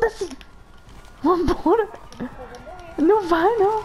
Foda-se! Vambora! Não vai, não!